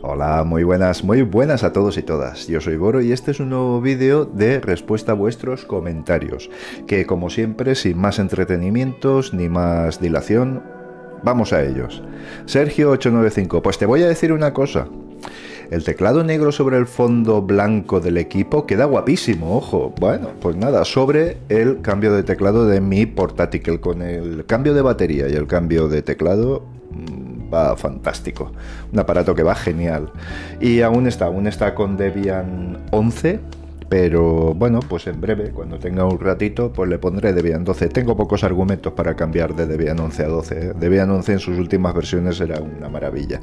Hola, muy buenas, muy buenas a todos y todas. Yo soy Boro y este es un nuevo vídeo de respuesta a vuestros comentarios, que como siempre, sin más entretenimientos ni más dilación, vamos a ellos. Sergio895, pues te voy a decir una cosa. El teclado negro sobre el fondo blanco del equipo queda guapísimo, ojo. Bueno, pues nada, sobre el cambio de teclado de mi portátil, con el cambio de batería y el cambio de teclado mm, va fantástico. Un aparato que va genial. Y aún está, aún está con Debian 11, pero bueno, pues en breve, cuando tenga un ratito, pues le pondré Debian 12. Tengo pocos argumentos para cambiar de Debian 11 a 12. ¿eh? Debian 11 en sus últimas versiones era una maravilla.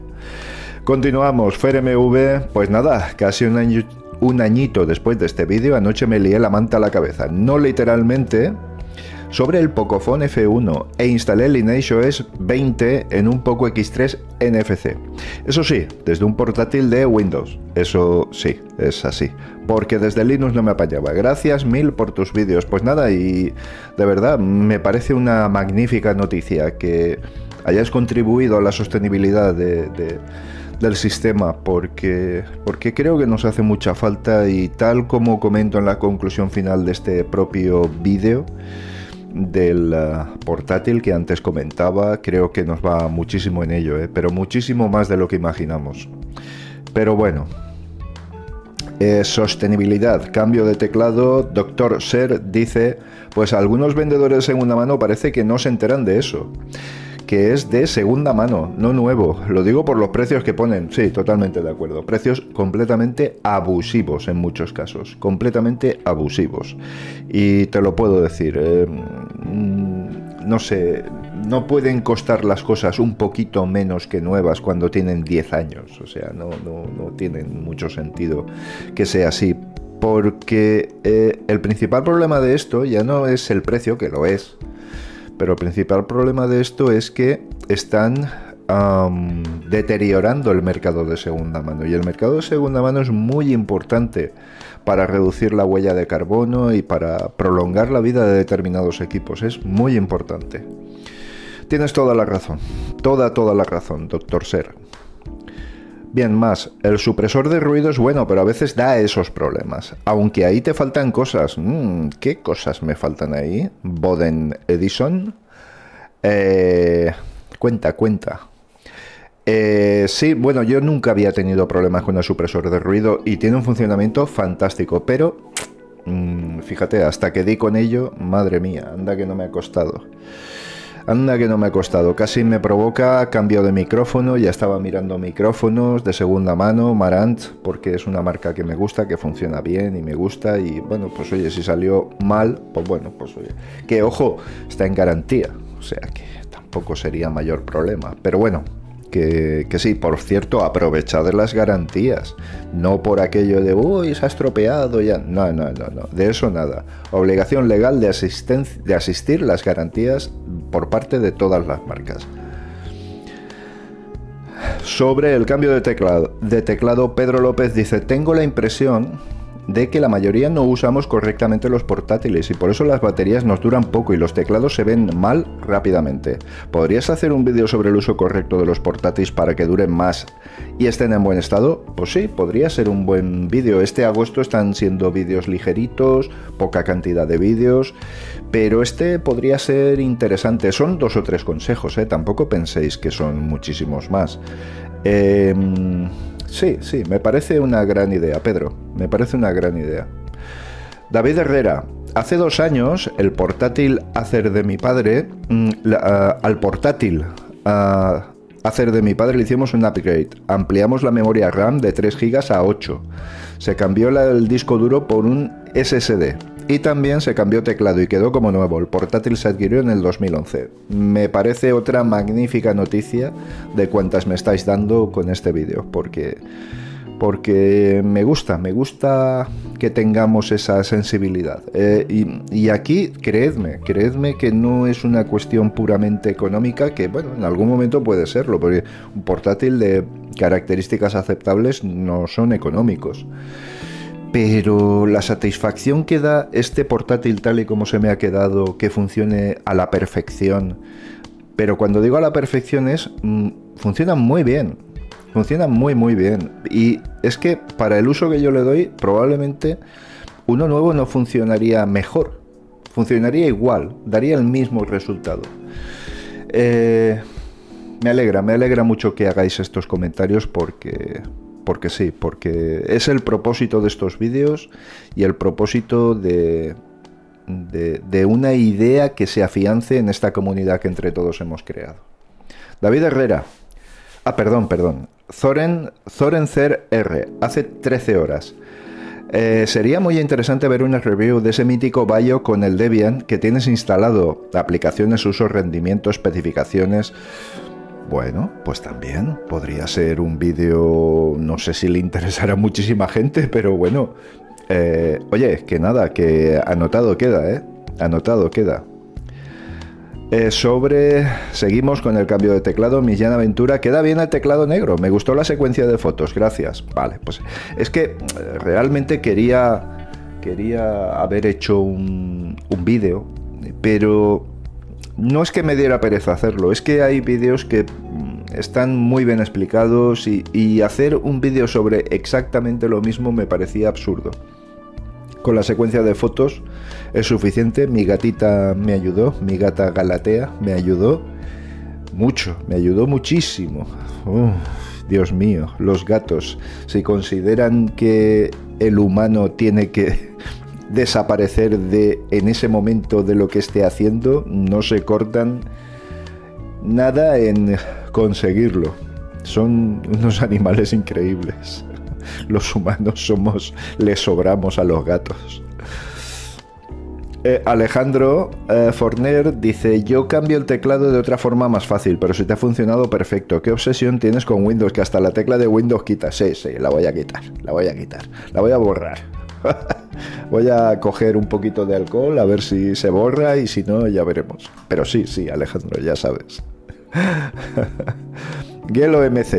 Continuamos, FRMV, pues nada, casi un, un añito después de este vídeo, anoche me lié la manta a la cabeza. No literalmente, sobre el Pocophone F1 e instalé Lineage OS 20 en un Poco X3 NFC. Eso sí, desde un portátil de Windows. Eso sí, es así. Porque desde Linux no me apañaba. Gracias mil por tus vídeos. Pues nada, y de verdad me parece una magnífica noticia que hayas contribuido a la sostenibilidad de del sistema porque, porque creo que nos hace mucha falta y tal como comento en la conclusión final de este propio vídeo del uh, portátil que antes comentaba, creo que nos va muchísimo en ello, ¿eh? pero muchísimo más de lo que imaginamos. Pero bueno, eh, sostenibilidad, cambio de teclado, Doctor Ser dice, pues algunos vendedores de segunda mano parece que no se enteran de eso que es de segunda mano, no nuevo. Lo digo por los precios que ponen. Sí, totalmente de acuerdo. Precios completamente abusivos en muchos casos. Completamente abusivos. Y te lo puedo decir. Eh, mm, no sé, no pueden costar las cosas un poquito menos que nuevas cuando tienen 10 años. O sea, no, no, no tienen mucho sentido que sea así. Porque eh, el principal problema de esto ya no es el precio, que lo es, pero el principal problema de esto es que están deteriorando el mercado de segunda mano. Y el mercado de segunda mano es muy importante para reducir la huella de carbono y para prolongar la vida de determinados equipos. Es muy importante. Tienes toda la razón. Toda, toda la razón, doctor Ser. Bien, más, el supresor de ruido es bueno, pero a veces da esos problemas. Aunque ahí te faltan cosas. Mm, ¿Qué cosas me faltan ahí? Boden Edison. Eh, cuenta, cuenta. Eh, sí, bueno, yo nunca había tenido problemas con el supresor de ruido y tiene un funcionamiento fantástico, pero mm, fíjate, hasta que di con ello, madre mía, anda que no me ha costado. Anda que no me ha costado, casi me provoca cambio de micrófono, ya estaba mirando micrófonos de segunda mano, Marant, porque es una marca que me gusta, que funciona bien y me gusta y bueno, pues oye, si salió mal, pues bueno, pues oye, que ojo, está en garantía, o sea que tampoco sería mayor problema, pero bueno, que, sí, por cierto, aprovechad las garantías, no por aquello de, uy, se ha estropeado ya, no, no, no, no, de eso nada. Obligación legal de, de asistir las garantías por parte de todas las marcas. Sobre el cambio de teclado, de teclado, Pedro López dice, tengo la impresión de que la mayoría no usamos correctamente los portátiles y por eso las baterías nos duran poco y los teclados se ven mal rápidamente. ¿Podrías hacer un vídeo sobre el uso correcto de los portátiles para que duren más y estén en buen estado? Pues sí, podría ser un buen vídeo. Este agosto están siendo vídeos ligeritos, poca cantidad de vídeos, pero este podría ser interesante. Son dos o tres consejos, ¿eh? tampoco penséis que son muchísimos más. Eh, Sí, sí, me parece una gran idea, Pedro. Me parece una gran idea. David Herrera, hace dos años el portátil Acer de mi padre, mm, al portátil Acer de mi padre le hicimos un upgrade. Ampliamos la memoria RAM de 3 GB a 8. Se cambió el disco duro por un SSD. Y también se cambió teclado y quedó como nuevo. El portátil se adquirió en el 2011. Me parece otra magnífica noticia de cuantas me estáis dando con este vídeo, porque porque me gusta, me gusta que tengamos esa sensibilidad. Eh, y, y, aquí, creedme, creedme que no es una cuestión puramente económica, que bueno, en algún momento puede serlo, porque un portátil de características aceptables no son económicos pero la satisfacción que da este portátil tal y como se me ha quedado, que funcione a la perfección, pero cuando digo a la perfección es, mm, funciona muy bien, Funciona muy muy bien. Y es que para el uso que yo le doy, probablemente uno nuevo no funcionaría mejor. Funcionaría igual, daría el mismo resultado. Eh, me alegra, me alegra mucho que hagáis estos comentarios porque, porque sí, porque es el propósito de estos vídeos y el propósito de, de, una idea que se afiance en esta comunidad que entre todos hemos creado. David Herrera. Ah, perdón, perdón. Zoren, Zorencer R. Hace 13 horas. Eh, sería muy interesante ver una review de ese mítico Bayo con el Debian que tienes instalado. Aplicaciones, uso, rendimiento, especificaciones. Bueno, pues también podría ser un vídeo, no sé si le interesará a muchísima gente, pero bueno. Eh, oye, que nada, que anotado queda, ¿eh? Anotado queda. Eh, sobre. Seguimos con el cambio de teclado. Millán Aventura. Queda bien el teclado negro. Me gustó la secuencia de fotos. Gracias. Vale, pues es que eh, realmente quería. Quería haber hecho un, un vídeo. Pero. No es que me diera pereza hacerlo. Es que hay vídeos que mm, están muy bien explicados. Y, y hacer un vídeo sobre exactamente lo mismo me parecía absurdo con la secuencia de fotos es suficiente. Mi gatita me ayudó, mi gata Galatea me ayudó mucho, me ayudó muchísimo. Dios mío, los gatos, si consideran que el humano tiene que desaparecer de en ese momento de lo que esté haciendo, no se cortan nada en conseguirlo. Son unos animales increíbles. los humanos somos, le sobramos a los gatos. Eh, Alejandro eh, Forner dice, yo cambio el teclado de otra forma más fácil, pero si te ha funcionado perfecto. ¿Qué obsesión tienes con Windows? Que hasta la tecla de Windows quita. Sí, sí, la voy a quitar, la voy a quitar, la voy a borrar. voy a coger un poquito de alcohol a ver si se borra y si no, ya veremos. Pero sí, sí, Alejandro, ya sabes. Gelo MZ.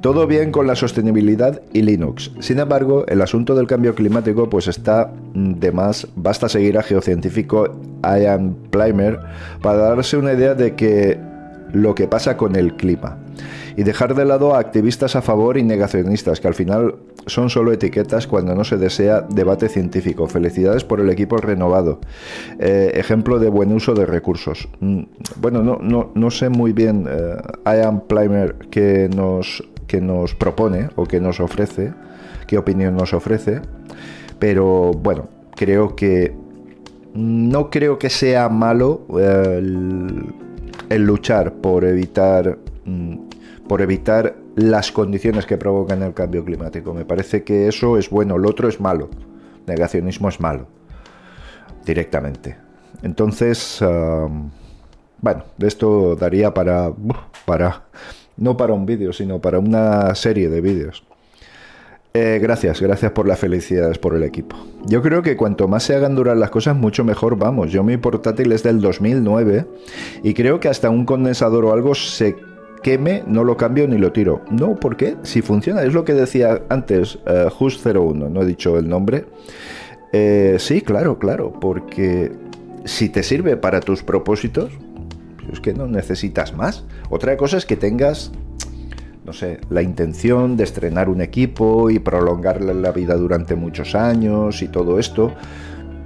Todo bien con la sostenibilidad y Linux. Sin embargo, el asunto del cambio climático pues está de más. Basta seguir a geocientífico Ian Plimer para darse una idea de que lo que pasa con el clima y dejar de lado a activistas a favor y negacionistas, que al final son solo etiquetas cuando no se desea debate científico. Felicidades por el equipo renovado. Eh, ejemplo de buen uso de recursos. Mm, bueno, no, no, no sé muy bien, eh, Ian Plimer, que nos que nos propone o que nos ofrece, qué opinión nos ofrece, pero bueno, creo que no creo que sea malo eh, el, luchar por evitar mm, por evitar las condiciones que provocan el cambio climático. Me parece que eso es bueno, lo otro es malo. Negacionismo es malo, directamente. Entonces, bueno, esto daría para, para no para un vídeo, sino para una serie de vídeos. Eh, gracias, gracias por las felicidades por el equipo. Yo creo que cuanto más se hagan durar las cosas, mucho mejor vamos. Yo mi portátil es del 2009 y creo que hasta un condensador o algo se queme, no lo cambio ni lo tiro. No, ¿por qué? Si funciona, es lo que decía antes uh, Just01, no he dicho el nombre. Eh, sí, claro, claro, porque si te sirve para tus propósitos, es que no necesitas más. Otra cosa es que tengas, no sé, la intención de estrenar un equipo y prolongarle la vida durante muchos años y todo esto.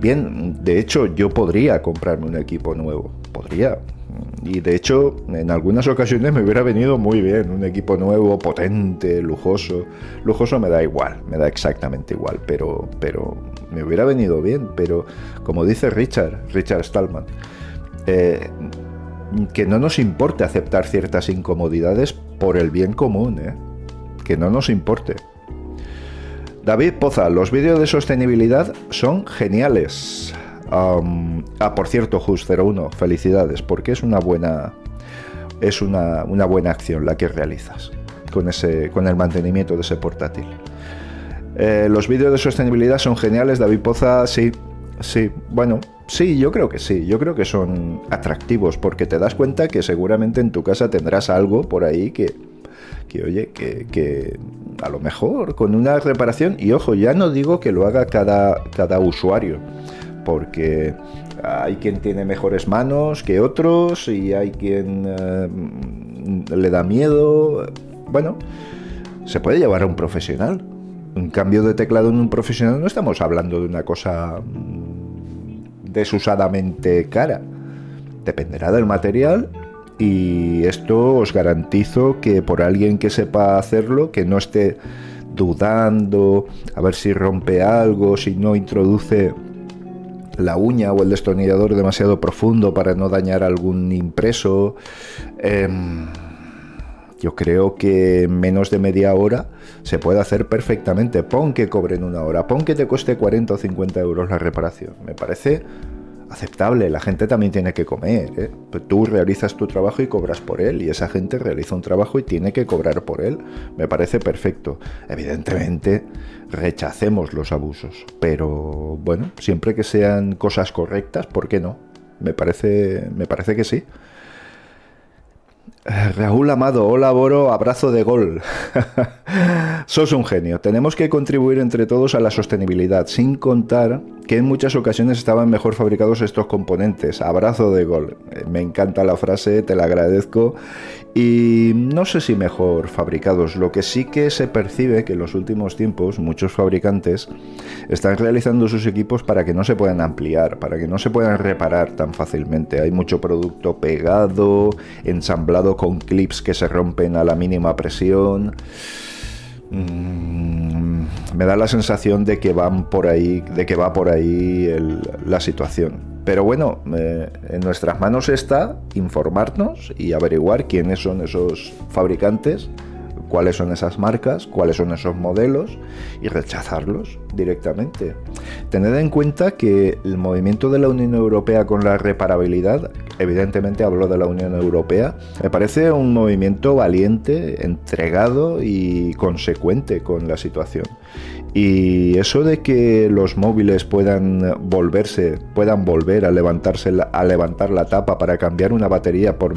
Bien, de hecho yo podría comprarme un equipo nuevo, podría. Y de hecho, en algunas ocasiones me hubiera venido muy bien un equipo nuevo, potente, lujoso. Lujoso me da igual, me da exactamente igual, pero, pero me hubiera venido bien. Pero como dice Richard, Richard Stallman, eh, que no nos importe aceptar ciertas incomodidades por el bien común, ¿eh? que no nos importe. David Poza, los vídeos de sostenibilidad son geniales. Ah, por cierto, Just01, felicidades, porque es una buena es una, una, buena acción la que realizas con, ese, con el mantenimiento de ese portátil. Eh, los vídeos de sostenibilidad son geniales, David Poza, sí, sí, bueno, Sí, yo creo que sí, yo creo que son atractivos porque te das cuenta que seguramente en tu casa tendrás algo por ahí que, que oye, que, que, a lo mejor con una reparación, y ojo, ya no digo que lo haga cada, cada usuario, porque hay quien tiene mejores manos que otros y hay quien eh, le da miedo, bueno, se puede llevar a un profesional. Un cambio de teclado en un profesional no estamos hablando de una cosa mm, desusadamente cara. Dependerá del material y esto os garantizo que por alguien que sepa hacerlo, que no esté dudando a ver si rompe algo, si no introduce la uña o el destornillador demasiado profundo para no dañar algún impreso. Em, yo creo que en menos de media hora se puede hacer perfectamente. Pon que cobren una hora, pon que te cueste 40 o 50 euros la reparación. Me parece aceptable. La gente también tiene que comer. ¿eh? Tú realizas tu trabajo y cobras por él, y esa gente realiza un trabajo y tiene que cobrar por él. Me parece perfecto. Evidentemente, rechacemos los abusos, pero bueno, siempre que sean cosas correctas, ¿por qué no? Me parece, me parece que sí. Raúl Amado, hola Boro, abrazo de gol. Sos un genio. Tenemos que contribuir entre todos a la sostenibilidad, sin contar que en muchas ocasiones estaban mejor fabricados estos componentes. Abrazo de gol. Eh, me encanta la frase, te la agradezco. Y no sé si mejor fabricados. Lo que sí que se percibe que en los últimos tiempos muchos fabricantes están realizando sus equipos para que no se puedan ampliar, para que no se puedan reparar tan fácilmente. Hay mucho producto pegado, ensamblado con clips que se rompen a la mínima presión. Mm, me da la sensación de que van por ahí, de que va por ahí la situación. Pero bueno, eh, en nuestras manos está informarnos y averiguar quiénes son esos fabricantes cuáles son esas marcas, cuáles son esos modelos y rechazarlos directamente. Tened en cuenta que el movimiento de la Unión Europea con la reparabilidad, evidentemente hablo de la Unión Europea, me parece un movimiento valiente, entregado y consecuente con la situación. Y eso de que los móviles puedan volverse, puedan volver a levantarse a levantar la tapa para cambiar una batería por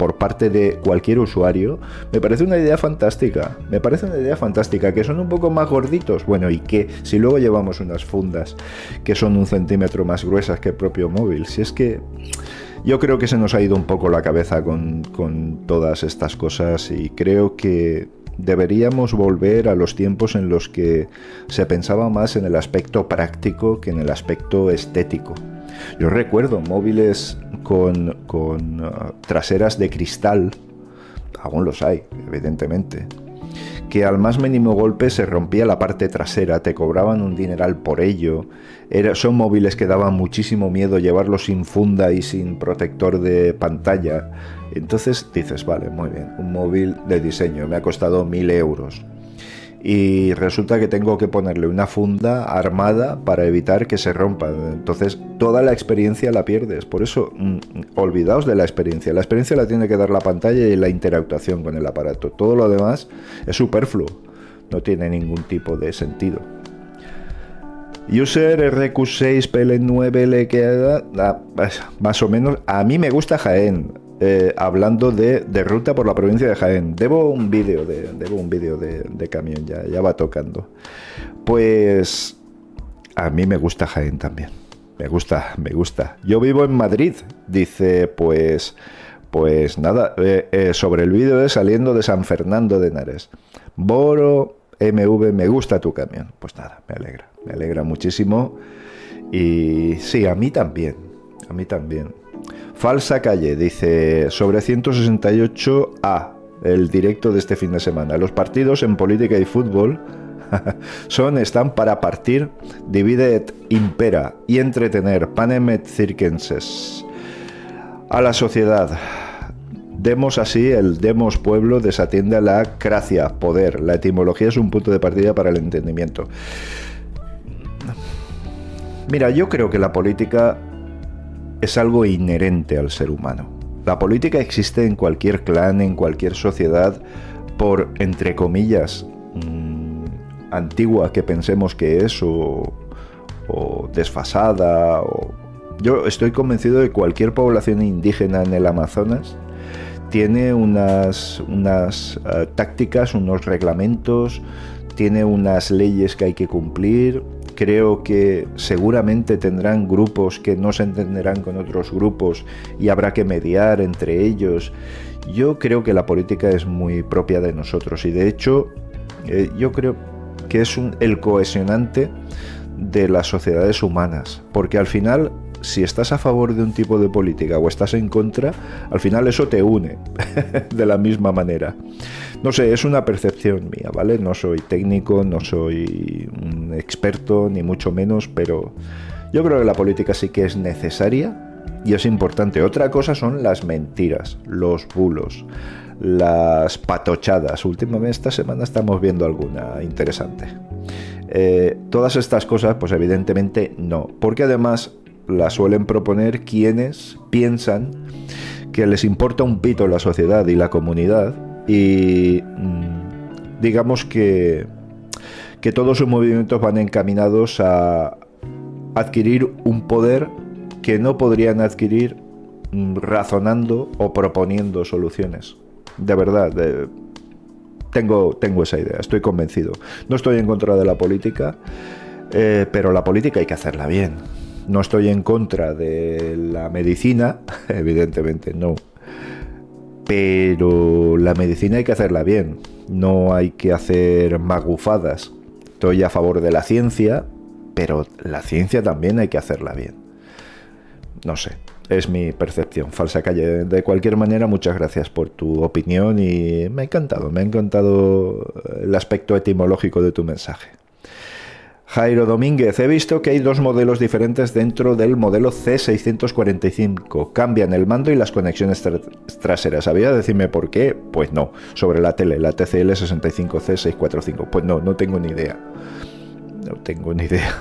por parte de cualquier usuario, me parece una idea fantástica. Me parece una idea fantástica. Que son un poco más gorditos. Bueno, ¿y qué? Si luego llevamos unas fundas que son un centímetro más gruesas que el propio móvil. Si es que yo creo que se nos ha ido un poco la cabeza con, con todas estas cosas y creo que deberíamos volver a los tiempos en los que se pensaba más en el aspecto práctico que en el aspecto estético. Yo recuerdo móviles con, uh, traseras de cristal, aún los hay, evidentemente, que al más mínimo golpe se rompía la parte trasera, te cobraban un dineral por ello. son móviles que daban muchísimo miedo llevarlos sin funda y sin protector de pantalla. Entonces dices, vale, muy bien, un móvil de diseño me ha costado mil euros y resulta que tengo que ponerle una funda armada para evitar que se rompa. Entonces toda la experiencia la pierdes. Por eso mm, olvidaos de la experiencia. La experiencia la tiene que dar la pantalla y la interactuación con el aparato. Todo lo demás es superfluo. No tiene ningún tipo de sentido. User RQ6 PL9 le queda más o menos. A mí me gusta Jaén. Eh, hablando de, ruta por la provincia de Jaén. Debo un vídeo de, debo un vídeo de, camión, ya, ya va tocando. Pues a mí me gusta Jaén también. Me gusta, me gusta. Yo vivo en Madrid, dice, pues, pues nada, eh, eh, sobre el vídeo de saliendo de San Fernando de Henares. Boro MV, me gusta tu camión. Pues nada, me alegra, me alegra muchísimo. Y sí, a mí también, a mí también. Falsa Calle dice sobre 168A, el directo de este fin de semana. Los partidos en política y fútbol son, están para partir, divide impera y entretener, panem et circenses. A la sociedad. Demos así, el demos pueblo desatiende a la gracia, poder. La etimología es un punto de partida para el entendimiento. Mira, yo creo que la política es algo inherente al ser humano. La política existe en cualquier clan, en cualquier sociedad, por, entre comillas, mm, antigua que pensemos que es o, desfasada. Yo estoy convencido de que cualquier población indígena en el Amazonas tiene unas, unas eh, tácticas, unos reglamentos, tiene unas leyes que hay que cumplir, creo que seguramente tendrán grupos que no se entenderán con otros grupos y habrá que mediar entre ellos. Yo creo que la política es muy propia de nosotros y de hecho Eh, yo creo que es el cohesionante de las sociedades humanas, porque al final si estás a favor de un tipo de política o estás en contra, al final eso te une de la misma manera. No sé, es una percepción mía, ¿vale? No soy técnico, no soy un experto, ni mucho menos, pero yo creo que la política sí que es necesaria y es importante. Otra cosa son las mentiras, los bulos, las patochadas. Últimamente esta semana estamos viendo alguna interesante. Eh, todas estas cosas, pues evidentemente no, porque además la suelen proponer quienes piensan que les importa un pito la sociedad y la comunidad y mm, digamos que, que todos sus movimientos van encaminados a adquirir un poder que no podrían adquirir mm, razonando o proponiendo soluciones. De verdad, tengo, tengo esa idea, estoy convencido. No estoy en contra de la política, eh, pero la política hay que hacerla bien no estoy en contra de la medicina, evidentemente no. Pero la medicina hay que hacerla bien, no hay que hacer magufadas. Estoy a favor de la ciencia, pero la ciencia también hay que hacerla bien. No sé, es mi percepción. Falsa calle. De cualquier manera, muchas gracias por tu opinión y me ha encantado, me ha encantado el aspecto etimológico de tu mensaje. Jairo Domínguez, he visto que hay dos modelos diferentes dentro del modelo C645. Cambian el mando y las conexiones traseras. ¿Sabía decirme por qué? Pues no. Sobre la tele, la TCL 65C645. Pues no, no tengo ni idea. No tengo ni idea.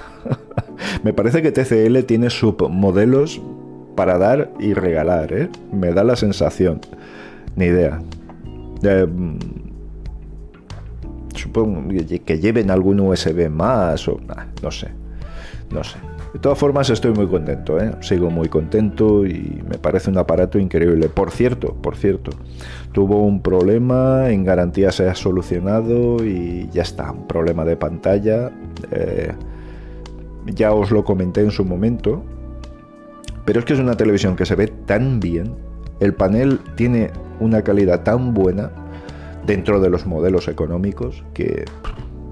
Me parece que TCL tiene submodelos para dar y regalar, ¿eh? Me da la sensación. Ni idea. Eh, que lleven algún USB más o no sé, no sé. De todas formas estoy muy contento, ¿eh? sigo muy contento y me parece un aparato increíble. Por cierto, por cierto, tuvo un problema, en garantía se ha solucionado y ya está, un problema de pantalla. Eh, ya os lo comenté en su momento, pero es que es una televisión que se ve tan bien, el panel tiene una calidad tan buena dentro de los modelos económicos que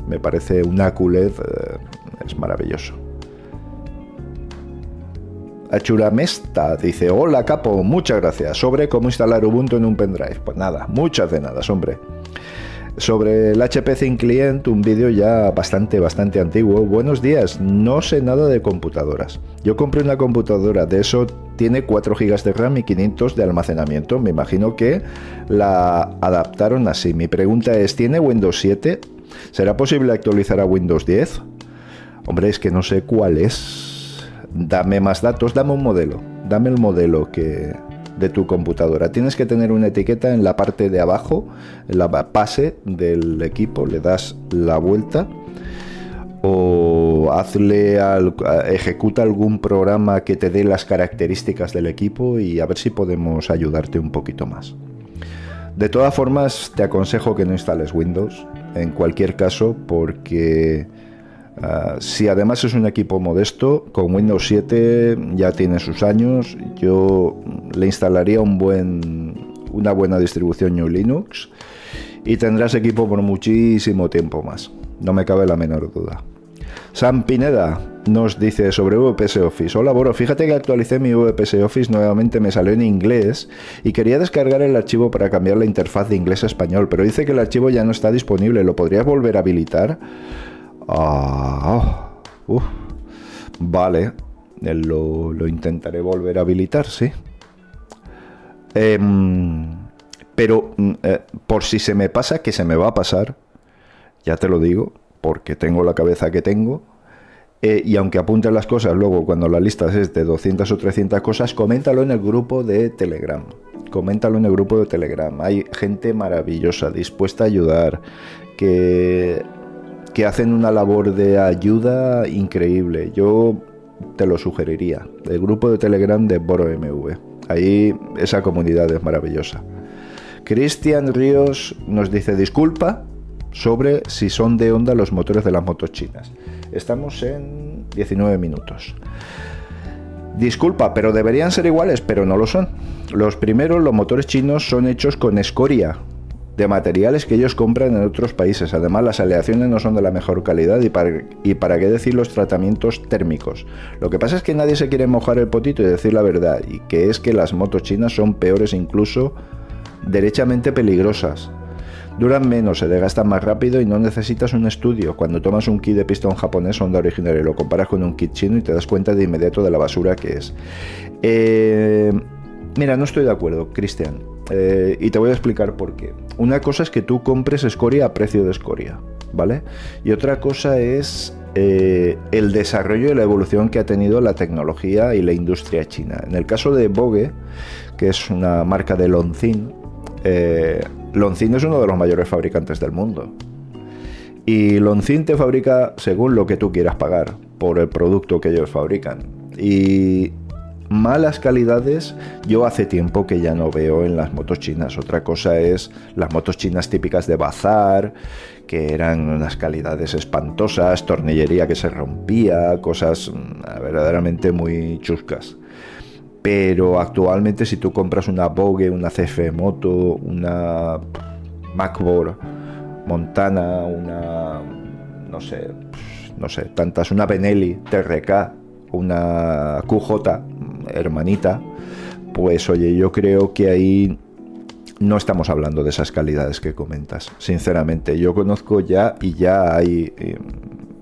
me parece una QLED eh, es maravilloso. Achuramesta dice, hola capo, muchas gracias. Sobre cómo instalar Ubuntu en un pendrive. Pues nada, muchas de nada, hombre. Sobre el HP Think Client, un vídeo ya bastante, bastante antiguo. Buenos días, no sé nada de computadoras. Yo compré una computadora de eso tiene 4 GB de RAM y 500 de almacenamiento. Me imagino que la adaptaron así. Mi pregunta es, ¿tiene Windows 7? ¿Será posible actualizar a Windows 10? Hombre, es que no sé cuál es. Dame más datos, dame un modelo. Dame el modelo que de tu computadora. Tienes que tener una etiqueta en la parte de abajo, en la base del equipo, le das la vuelta o hazle ejecuta algún programa que te dé las características del equipo y a ver si podemos ayudarte un poquito más. De todas formas, te aconsejo que no instales Windows en cualquier caso porque ah, si además es un equipo modesto, con Windows 7 ya tiene sus años, yo le instalaría una buena distribución New Linux y tendrás equipo por muchísimo tiempo más. No me cabe la menor duda. Sam Pineda nos dice sobre VPS Office. Hola, Boro, fíjate que actualicé mi VPS Office, nuevamente me salió en inglés y quería descargar el archivo para cambiar la interfaz de inglés a español, pero dice que el archivo ya no está disponible. ¿Lo podrías volver a habilitar? Ah, vale, lo, lo, intentaré volver a habilitar, sí. Em, pero mm, eh, por si se me pasa, que se me va a pasar, ya te lo digo, porque tengo la cabeza que tengo. Eh, y aunque apunten las cosas, luego cuando la lista es de 200 o 300 cosas, coméntalo en el grupo de Telegram. Coméntalo en el grupo de Telegram. Hay gente maravillosa, dispuesta a ayudar, que, que hacen una labor de ayuda increíble. Yo te lo sugeriría. El grupo de Telegram de Boro MV. Ahí esa comunidad es maravillosa. Cristian Ríos nos dice disculpa sobre si son de onda los motores de las motos chinas. Estamos en 19 minutos. Disculpa, pero deberían ser iguales, pero no lo son. Los primeros, los motores chinos, son hechos con escoria. De materiales que ellos compran en otros países. Además, las aleaciones no son de la mejor calidad y para, y para qué decir los tratamientos térmicos. Lo que pasa es que nadie se quiere mojar el potito y decir la verdad, y que es que las motos chinas son peores incluso derechamente peligrosas. Duran menos, se desgastan más rápido y no necesitas un estudio. Cuando tomas un kit de pistón japonés Honda original y lo comparas con un kit chino y te das cuenta de inmediato de la basura que es. Eh, mira, no estoy de acuerdo, Cristian. Eh, y te voy a explicar por qué. Una cosa es que tú compres escoria a precio de escoria, ¿vale? Y otra cosa es eh, el desarrollo y la evolución que ha tenido la tecnología y la industria china. En el caso de Bogue, que es una marca de Lonzin, eh, Lonzin es uno de los mayores fabricantes del mundo. Y Lonzin te fabrica según lo que tú quieras pagar por el producto que ellos fabrican. Y malas calidades yo hace tiempo que ya no veo en las motos chinas. Otra cosa es las motos chinas típicas de bazar, que eran unas calidades espantosas, tornillería que se rompía, cosas mm, verdaderamente muy chuscas. Pero actualmente si tú compras una Vogue, una CF Moto, una MacBook Montana, una no sé, no sé, tantas, una Benelli TRK, una QJ hermanita, pues oye, yo creo que ahí no estamos hablando de esas calidades que comentas, sinceramente. Yo conozco ya y ya hay eh,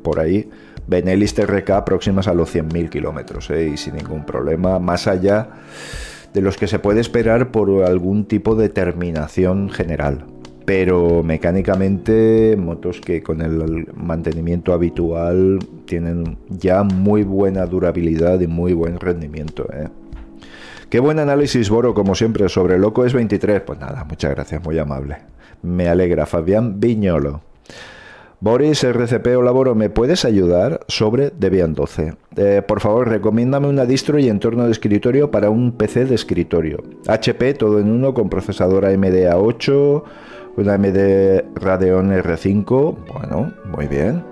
por ahí Benelis TRK próximas a los 100.000 kilómetros ¿eh? y sin ningún problema, más allá de los que se puede esperar por algún tipo de terminación general. Pero mecánicamente, motos que con el mantenimiento habitual tienen ya muy buena durabilidad y muy buen rendimiento. ¿eh? Qué buen análisis, Boro, como siempre, sobre Loco es 23. Pues nada, muchas gracias, muy amable. Me alegra, Fabián Viñolo. Boris RCP o Laboro, ¿me puedes ayudar sobre Debian 12? Eh, por favor, recomiéndame una distro y entorno de escritorio para un PC de escritorio. HP, todo en uno, con procesador AMD A8, una AMD Radeon R5, bueno, muy bien.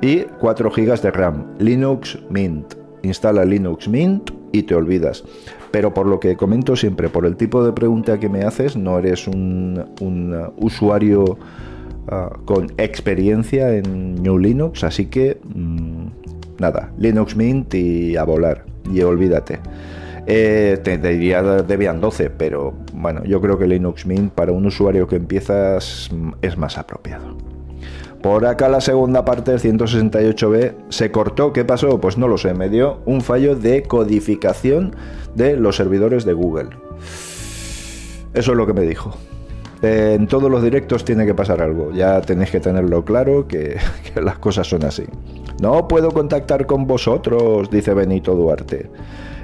Y 4 GB de RAM, Linux Mint. Instala Linux Mint y te olvidas. Pero por lo que comento siempre, por el tipo de pregunta que me haces, no eres un, usuario Ah, con experiencia en New Linux, así que mm, nada, Linux Mint y a volar, y olvídate. Eh, te, diría Debian 12, pero bueno, yo creo que Linux Mint para un usuario que empiezas es más apropiado. Por acá la segunda parte del 168B se cortó. ¿Qué pasó? Pues no lo sé. Me dio un fallo de codificación de los servidores de Google. Eso es lo que me dijo en todos los directos tiene que pasar algo. Ya tenéis que tenerlo claro que, las cosas son así. No puedo contactar con vosotros, dice Benito Duarte.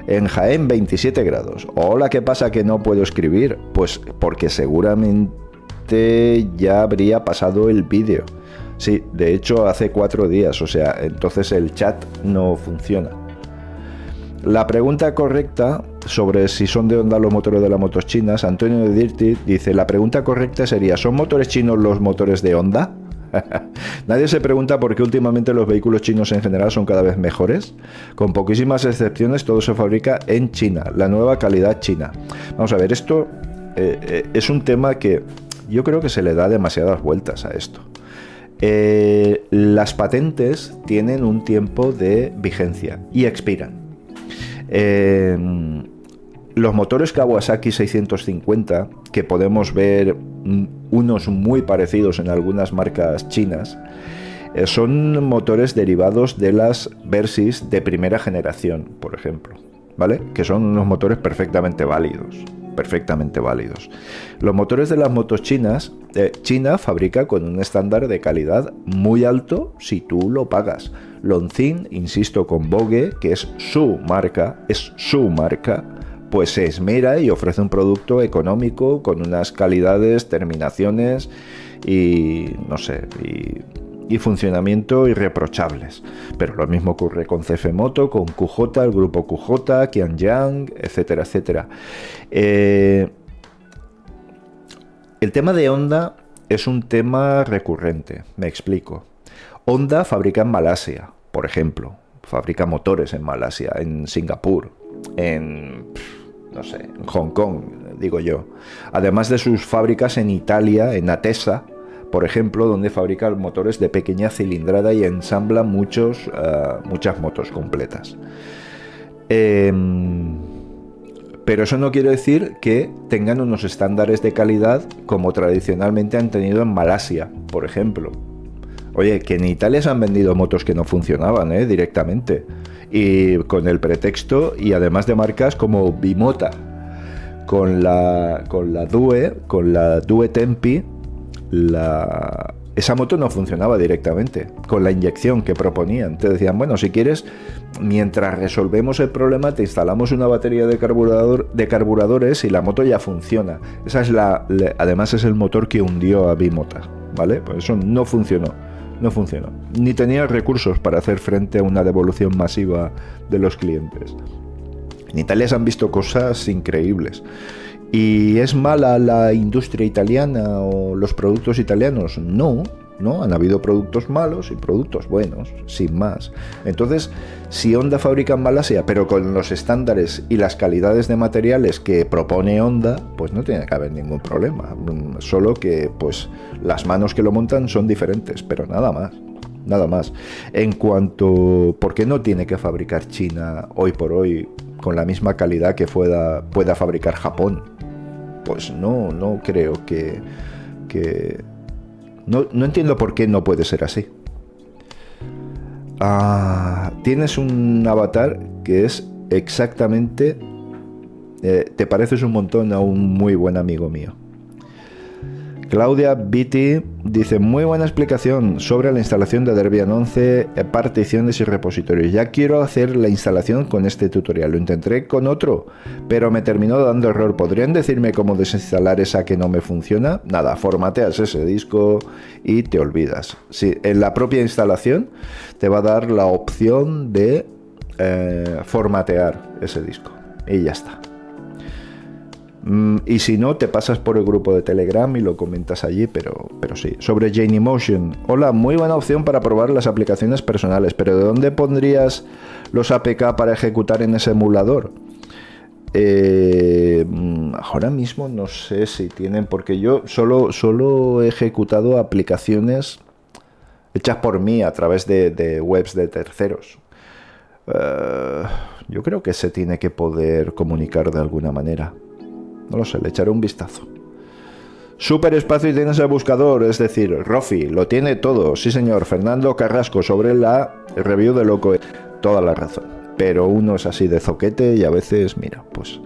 En Jaén 27 grados. Hola, ¿qué pasa que no puedo escribir? Pues porque seguramente ya habría pasado el vídeo. Sí, de hecho hace cuatro días, o sea, entonces el chat no funciona. La pregunta correcta sobre si son de onda los motores de las motos chinas, Antonio de Dirty dice, la pregunta correcta sería, ¿son motores chinos los motores de Honda? Nadie se pregunta por qué últimamente los vehículos chinos en general son cada vez mejores. Con poquísimas excepciones, todo se fabrica en China, la nueva calidad china. Vamos a ver, esto eh, eh, es un tema que yo creo que se le da demasiadas vueltas a esto. Eh, las patentes tienen un tiempo de vigencia y expiran. Los motores Kawasaki 650, que podemos ver unos muy parecidos en algunas marcas chinas, eh, son motores derivados de las Versys de primera generación, por ejemplo, ¿vale? Que son unos motores perfectamente válidos, perfectamente válidos. Los motores de las motos chinas, eh, China fabrica con un estándar de calidad muy alto si tú lo pagas. Lonzin, insisto, con Vogue, que es su marca, es su marca, pues se esmera y ofrece un producto económico con unas calidades, terminaciones y no sé, y, funcionamiento irreprochables. Pero lo mismo ocurre con CF Moto, con QJ, el grupo QJ, Qianyang, etcétera, etcétera. Eh, el tema de Honda es un tema recurrente, me explico. Honda fabrica en Malasia, por ejemplo, fabrica motores en Malasia, en Singapur, en no sé, en Hong Kong, digo yo. Además de sus fábricas en Italia, en Atesa, por ejemplo, donde fabrica motores de pequeña cilindrada y ensambla muchos, eh, muchas motos completas. Em, pero eso no quiere decir que tengan unos estándares de calidad como tradicionalmente han tenido en Malasia, por ejemplo. Oye, que en Italia se han vendido motos que no funcionaban ¿eh? directamente. Y con el pretexto, y además de marcas como Bimota, con la, con la Due, con la Due Tempi, esa moto no funcionaba directamente con la inyección que proponían. Te decían, bueno, si quieres, mientras resolvemos el problema, te instalamos una batería de, carburador, de carburadores y la moto ya funciona. Esa es la, además es el motor que hundió a Bimota, ¿vale? Pues eso no funcionó no funcionó. Ni tenía recursos para hacer frente a una devolución masiva de los clientes. En Italia se han visto cosas increíbles. ¿Y es mala la industria italiana o los productos italianos? No, ¿no? Han habido productos malos y productos buenos, sin más. Entonces, si Honda fabrica en Malasia, pero con los estándares y las calidades de materiales que propone Honda, pues no tiene que haber ningún problema. Solo que, pues, las manos que lo montan son diferentes, pero nada más. Nada más. En cuanto, ¿por qué no tiene que fabricar China hoy por hoy con la misma calidad que pueda, pueda fabricar Japón? Pues no, no creo que, que no, entiendo por qué no puede ser así. Ah, tienes un avatar que es exactamente... Eh, te pareces un montón a un muy buen amigo mío. Claudia Vitti dice, muy buena explicación sobre la instalación de Debian 11, eh, particiones y repositorios. Ya quiero hacer la instalación con este tutorial. Lo intenté con otro, pero me terminó dando error. ¿Podrían decirme cómo desinstalar esa que no me funciona? Nada, formateas ese disco y te olvidas. Sí, en la propia instalación te va a dar la opción de eh, formatear ese disco. Y ya está. Mm, y si no, te pasas por el grupo de Telegram y lo comentas allí, pero, pero sí. Sobre Jane Emotion. Hola, muy buena opción para probar las aplicaciones personales, pero ¿de dónde pondrías los APK para ejecutar en ese emulador? Eh, mm, ahora mismo no sé si tienen, porque yo solo, solo he ejecutado aplicaciones hechas por mí a través de, webs de terceros. Eh, yo creo que se tiene que poder comunicar de alguna manera. No lo sé, le echaré un vistazo. Super espacio y tienes el buscador, es decir, Rofi, lo tiene todo. Sí, señor, Fernando Carrasco sobre la review de Loco. Toda la razón. Pero uno es así de zoquete y a veces, mira, pues.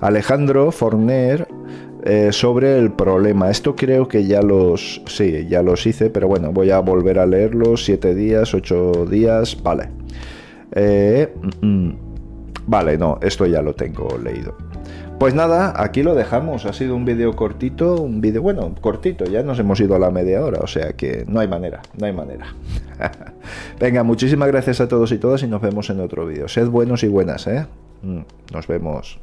Alejandro Forner eh, sobre el problema. Esto creo que ya los. Sí, ya los hice, pero bueno, voy a volver a leerlos. Siete días, ocho días, vale. Eh, mm, mm. vale, no, esto ya lo tengo leído. Pues nada, aquí lo dejamos. Ha sido un vídeo cortito, un vídeo, bueno, cortito, ya nos hemos ido a la media hora, o sea que no hay manera, no hay manera. Venga, muchísimas gracias a todos y todas y nos vemos en otro vídeo. Sed buenos y buenas, ¿eh? Mm, nos vemos.